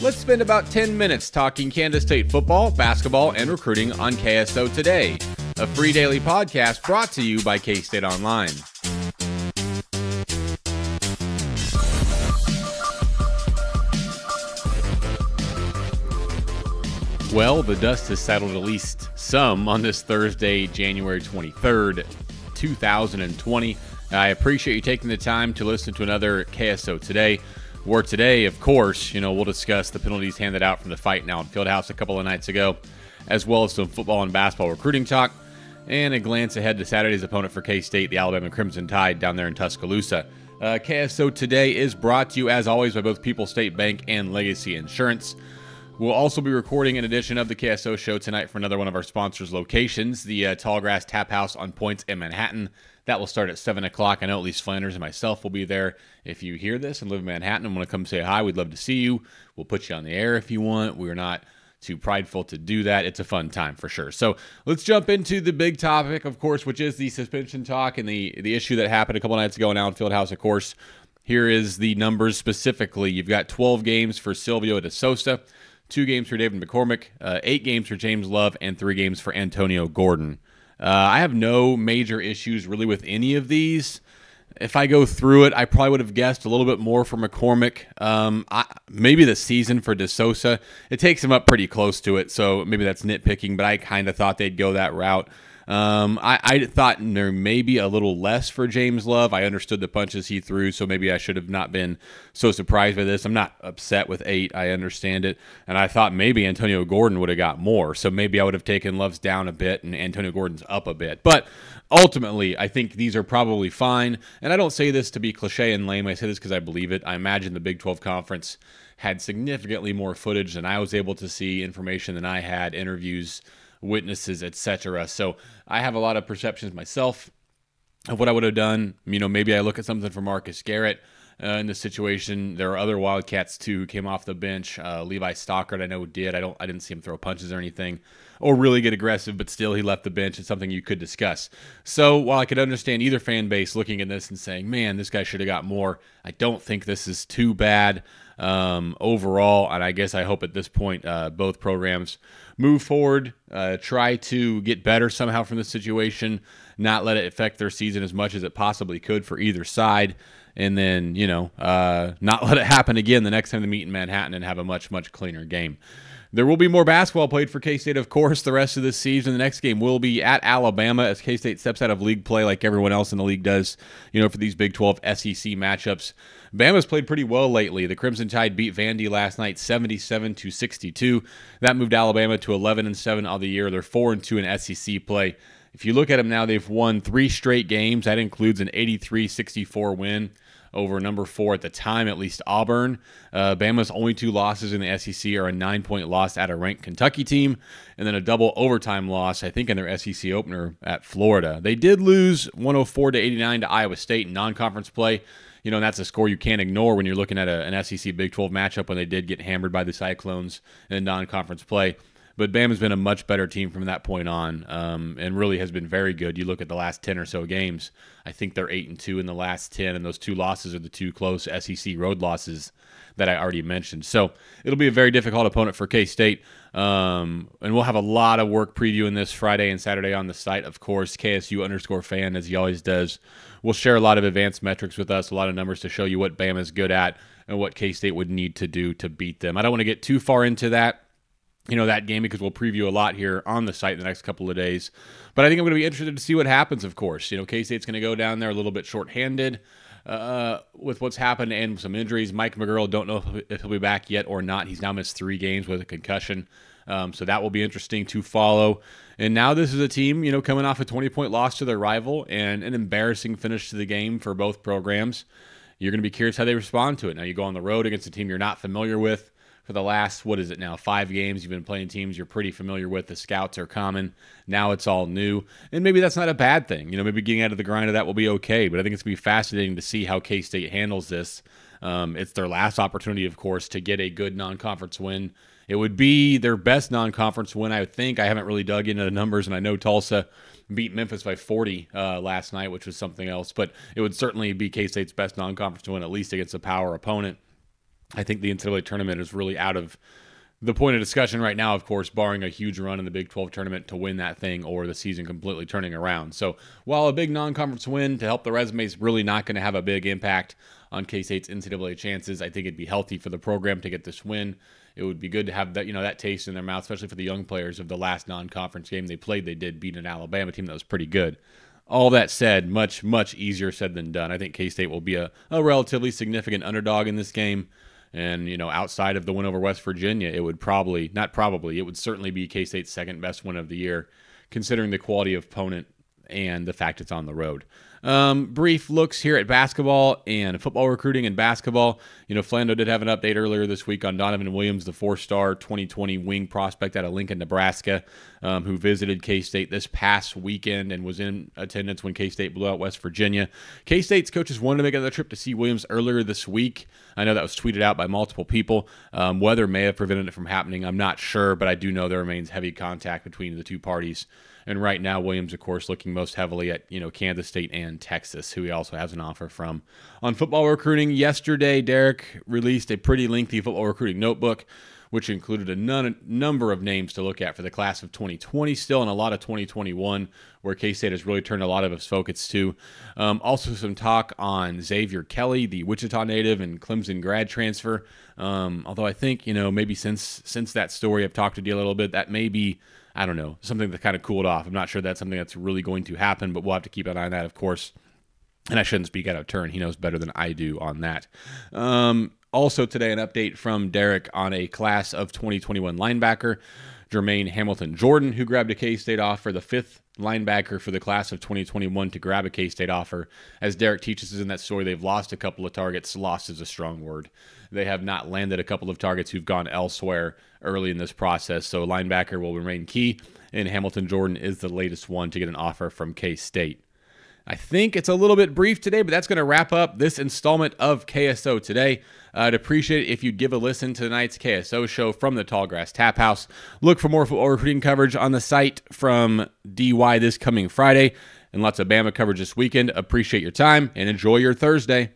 Let's spend about 10 minutes talking Kansas State football, basketball, and recruiting on KSO Today, a free daily podcast brought to you by K State Online. Well, the dust has settled at least some on this Thursday, January 23rd, 2020. I appreciate you taking the time to listen to another KSO today. Where today, of course, you know, we'll discuss the penalties handed out from the fight now in Fieldhouse a couple of nights ago, as well as some football and basketball recruiting talk, and a glance ahead to Saturday's opponent for K State, the Alabama Crimson Tide, down there in Tuscaloosa. Uh, KSO today is brought to you, as always, by both People's State Bank and Legacy Insurance. We'll also be recording an edition of the KSO show tonight for another one of our sponsors' locations, the uh, Tallgrass Tap House on Poyntz in Manhattan. That will start at 7 o'clock. I know at least Flanders and myself will be there. If you hear this and live in Manhattan and want to come say hi, we'd love to see you. We'll put you on the air if you want. We're not too prideful to do that. It's a fun time for sure. So let's jump into the big topic, of course, which is the suspension talk and the, the issue that happened a couple nights ago in Allen Fieldhouse, of course. Here is the numbers specifically. You've got 12 games for Silvio De Sousa two games for David McCormack, uh, eight games for James Love, and three games for Antonio Gordon. Uh, I have no major issues really with any of these. If I go through it, I probably would have guessed a little bit more for McCormack. Um, I, maybe the season for De Sousa, it takes him up pretty close to it, so maybe that's nitpicking, but I kind of thought they'd go that route. Um, I, I, thought there may be a little less for James Love. I understood the punches he threw, so maybe I should have not been so surprised by this. I'm not upset with eight. I understand it. And I thought maybe Antonio Gordon would have got more. So maybe I would have taken Love's down a bit and Antonio Gordon's up a bit. But ultimately, I think these are probably fine. And I don't say this to be cliche and lame. I say this because I believe it. I imagine the Big 12 Conference had significantly more footage than I was able to see, information than I had, interviews witnesses, etc. So I have a lot of perceptions myself of what I would have done. You know, maybe I look at something for Marcus Garrett. Uh, in this situation. There are other Wildcats too who came off the bench. Uh, Levi Stockard, I know did. I don't. I didn't see him throw punches or anything, or really get aggressive. But still, he left the bench. It's something you could discuss. So while I could understand either fan base looking at this and saying, "Man, this guy should have got more," I don't think this is too bad um, overall. And I guess I hope at this point uh, both programs move forward, uh, try to get better somehow from this situation, not let it affect their season as much as it possibly could for either side. And then, you know, uh, not let it happen again the next time they meet in Manhattan and have a much, much cleaner game. There will be more basketball played for K State, of course, the rest of this season. The next game will be at Alabama as K State steps out of league play like everyone else in the league does, you know, for these Big 12 SEC matchups. Bama's played pretty well lately. The Crimson Tide beat Vandy last night 77 to 62. That moved Alabama to 11 and 7 on the year. They're 4 and 2 in SEC play. If you look at them now, they've won three straight games. That includes an 83 64 win over number four at the time, at least Auburn. Uh, Bama's only two losses in the SEC are a nine point loss at a ranked Kentucky team, and then a double overtime loss, I think, in their SEC opener at Florida. They did lose 104 to 89 to Iowa State in non conference play. You know, that's a score you can't ignore when you're looking at a, an SEC Big 12 matchup when they did get hammered by the Cyclones in non conference play. But Bama's been a much better team from that point on, um, and really has been very good. You look at the last ten or so games. I think they're eight and two in the last ten, and those two losses are the two close SEC road losses that I already mentioned. So it'll be a very difficult opponent for K State. Um, and we'll have a lot of work previewing this Friday and Saturday on the site, of course. KSU underscore fan, as he always does, will share a lot of advanced metrics with us, a lot of numbers to show you what Bama's good at and what K State would need to do to beat them. I don't want to get too far into that you know that game because we'll preview a lot here on the site in the next couple of days. But I think I'm going to be interested to see what happens. Of course, you know K State's going to go down there a little bit shorthanded uh, with what's happened and some injuries. Mike McGuirl don't know if he'll be back yet or not. He's now missed three games with a concussion, um, so that will be interesting to follow. And now this is a team, you know, coming off a 20 point loss to their rival and an embarrassing finish to the game for both programs. You're going to be curious how they respond to it. Now you go on the road against a team you're not familiar with for the last what is it now five games you've been playing teams you're pretty familiar with the scouts are common now it's all new. And maybe that's not a bad thing you know maybe getting out of the grind of that will be okay but i think it's going to be fascinating to see how k-state handles this. Um, it's their last opportunity of course to get a good non-conference win. It would be their best non-conference win i think. I haven't really dug into the numbers and i know tulsa beat memphis by 40 uh, last night which was something else but it would certainly be k-state's best non-conference win at least against a power opponent I think the NCAA tournament is really out of the point of discussion right now, of course, barring a huge run in the Big 12 tournament to win that thing or the season completely turning around. So while a big non conference win to help the resume is really not going to have a big impact on K State's NCAA chances, I think it'd be healthy for the program to get this win. It would be good to have that, you know, that taste in their mouth, especially for the young players of the last non-conference game they played. They did beat an Alabama team that was pretty good. All that said, much much easier said than done. I think K State will be a, a relatively significant underdog in this game. And, you know, outside of the win over West Virginia, it would probably, not probably, it would certainly be K State's second best win of the year, considering the quality of opponent and the fact it's on the road. Um, brief looks here at basketball and football recruiting and basketball. You know, Flando did have an update earlier this week on Donovan Williams, the four star 2020 wing prospect out of Lincoln, Nebraska, um, who visited K State this past weekend and was in attendance when K State blew out West Virginia. K State's coaches wanted to make another trip to see Williams earlier this week. I know that was tweeted out by multiple people. Um, weather may have prevented it from happening. I'm not sure, but I do know there remains heavy contact between the two parties. And right now, Williams, of course, looking most heavily at you know Kansas State and Texas, who he also has an offer from. On football recruiting, yesterday Derek released a pretty lengthy football recruiting notebook, which included a number of names to look at for the class of 2020, still and a lot of 2021, where K State has really turned a lot of its focus to. Um, also, some talk on Xavier Kelly, the Wichita native and Clemson grad transfer. Um, although I think you know maybe since since that story, I've talked to you a little bit. That may be I don't know, something that kind of cooled off. I'm not sure that's something that's really going to happen, but we'll have to keep an eye on that, of course. And I shouldn't speak out of turn. He knows better than I do on that. Um, also, today, an update from Derek on a class of 2021 linebacker, Jermaine Hamilton Jordan, who grabbed a K State offer, the fifth linebacker for the class of 2021 to grab a K State offer. As Derek teaches us in that story, they've lost a couple of targets. Lost is a strong word. They have not landed a couple of targets who've gone elsewhere early in this process. So linebacker will remain key, and Hamilton Jordan is the latest one to get an offer from K State. I think it's a little bit brief today, but that's going to wrap up this installment of KSO today. I'd appreciate it if you'd give a listen to tonight's KSO show from the Tallgrass Tap House. Look for more football recruiting coverage on the site from DY this coming Friday and lots of Bama coverage this weekend. Appreciate your time and enjoy your Thursday.